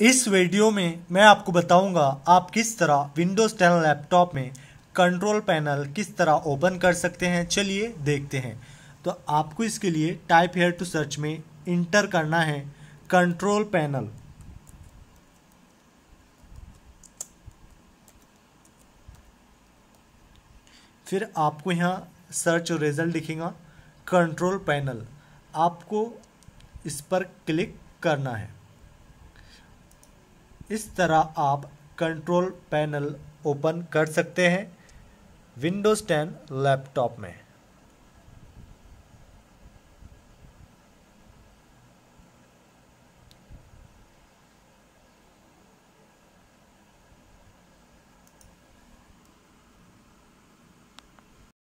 इस वीडियो में मैं आपको बताऊँगा आप किस तरह विंडोज़ 10 लैपटॉप में कंट्रोल पैनल किस तरह ओपन कर सकते हैं। चलिए देखते हैं। तो आपको इसके लिए टाइप हेयर टू सर्च में इंटर करना है कंट्रोल पैनल फिर आपको यहाँ सर्च रिज़ल्ट दिखेगा कंट्रोल पैनल आपको इस पर क्लिक करना है। इस तरह आप कंट्रोल पैनल ओपन कर सकते हैं विंडोज़ 10 लैपटॉप में।